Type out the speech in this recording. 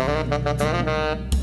Música